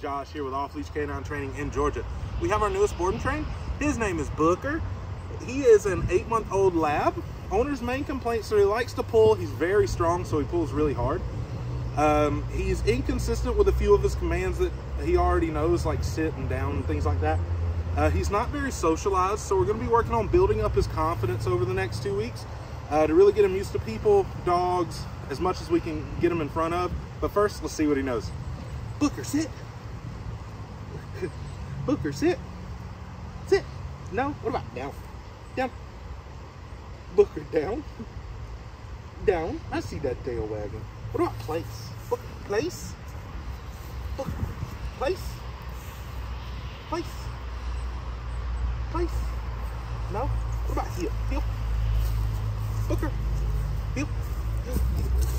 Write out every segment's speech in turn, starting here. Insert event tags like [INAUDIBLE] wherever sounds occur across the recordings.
Josh here with Off Leash Canine Training in Georgia. We have our newest board and train. His name is Booker. He is an eight month old lab. Owner's main complaint, so he likes to pull. He's very strong, so he pulls really hard. Um, he's inconsistent with a few of his commands that he already knows, like sit and down and things like that. Uh, he's not very socialized, so we're going to be working on building up his confidence over the next two weeks uh, to really get him used to people, dogs, as much as we can get him in front of. But first, let's see what he knows. Booker, sit. Booker, sit. Sit. No, what about down? Down. Booker, down. Down. I see that tail wagging. What about place? Booker, place? Booker, place? Place? Place? No? What about heel? Heel? Booker? Heel?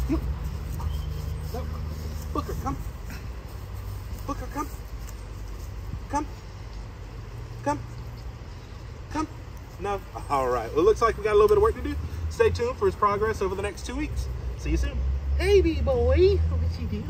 Heel? No. Booker, come. Booker. Come. Come. Come. No. [LAUGHS] All right. Well, it looks like we got a little bit of work to do. Stay tuned for his progress over the next two weeks. See you soon. Baby boy. What you do?